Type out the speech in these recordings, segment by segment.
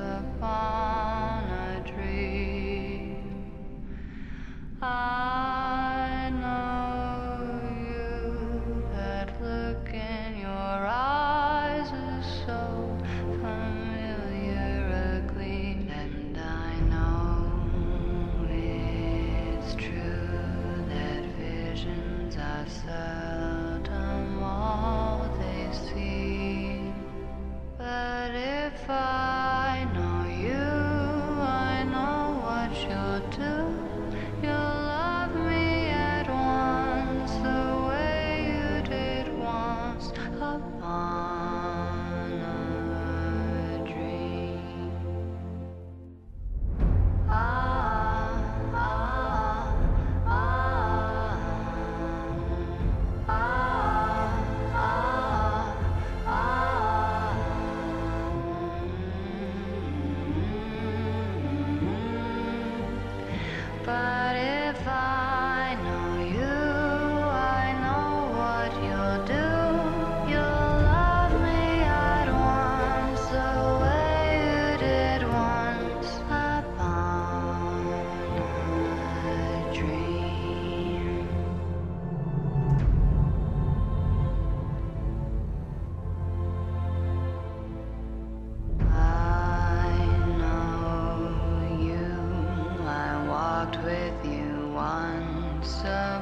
Upon.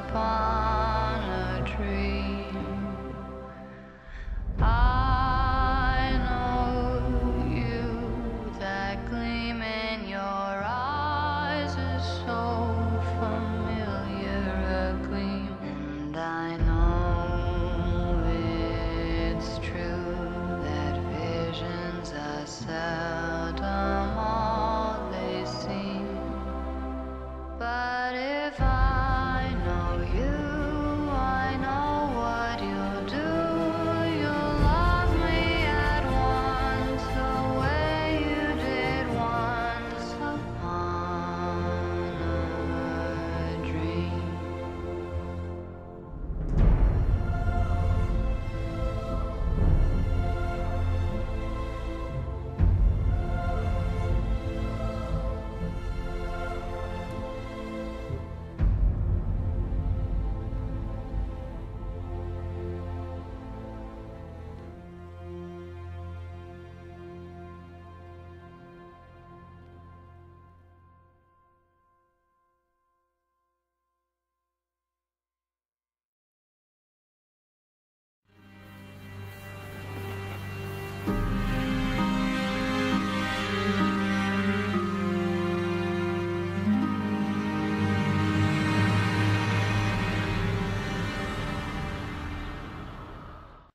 Upon